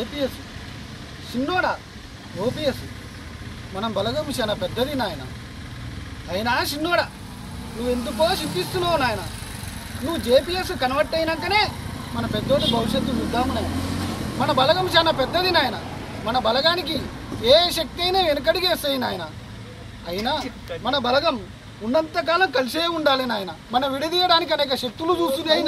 APS చిన్నోడా? OPS. మనం బలగం చాలా పెద్దది నాయన. అయినా చిన్నోడా నువ్వు ఎందుకో చింతిస్తున్నావు నాయన. నువ్వు జేపీఎస్ కన్వర్ట్ అయినాకనే మన పెద్దోడి భవిష్యత్తు చూద్దాము నాయన. మన బలగం చాలా పెద్దది నాయన. మన బలగానికి ఏ శక్తి అయినా వెనకడిగేస్తాయి నాయన. అయినా మన బలగం ఉన్నంతకాలం కలిసే ఉండాలి నాయన. మన విడదీయడానికి అనేక శక్తులు చూస్తున్నాయి